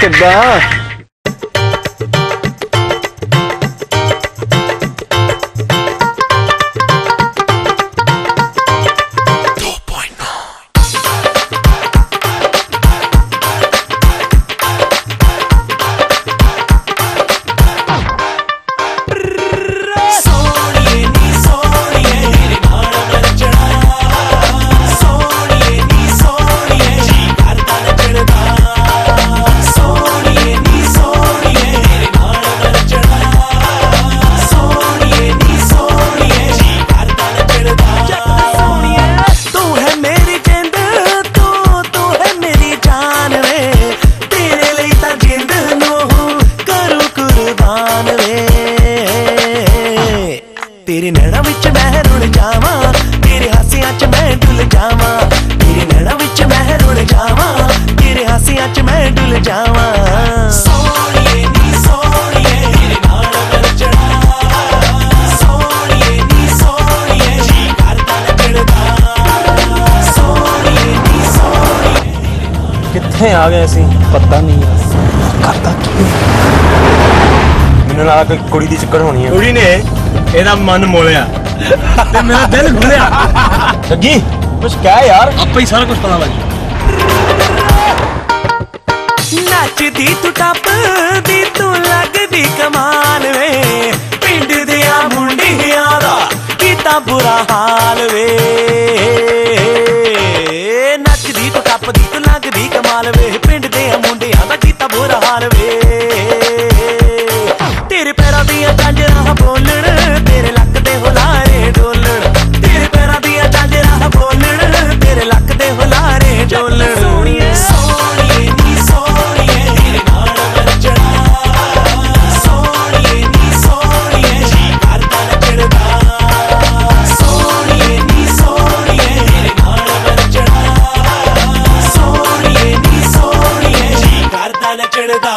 about? ਕਿੱਥੇ ਆ ਗਏ ਅਸੀਂ ਪਤਾ ਨਹੀਂ ਕਰਦਾ ਕੀ ਮੈਨੂੰ ਲੱਗਾ ਕੋਈ ਕੁੜੀ ਦੀ ਚੱਕਰ ਹੋਣੀ ਹੈ ਕੁੜੀ ਨੇ ਇਹਦਾ ਮਨ ਮੋਲਿਆ ਤੇ ਮੇਰਾ ਦਿਲ ਖੁੱਲਿਆ ਸੱਗੀ ਕੁਛ ਕਹਿ ਯਾਰ ਆਪੇ ਹੀ ਸਾਰਾ ਕੁਝ ਪਤਾ ਲੱਗ ਗਿਆ ਨੱਚਦੀ ਤੂੰ ਟੱਪਦੀ ਤੂੰ ਲੱਗਦੀ ਕਮਾਲ ਵੇ ਪਿੰਡ ਦੀਆਂ ਮੁੰਡੀਆਂ ਦਾ ਕੀਤਾ ਬੁਰਾ ਹਾਲ ਵੇ ਪਿਆਰ ਤੇਰੇ ਪੈਰਾਂ ਦੀਆਂ ਗਾਂਜਰਾਂ நச்சடுதா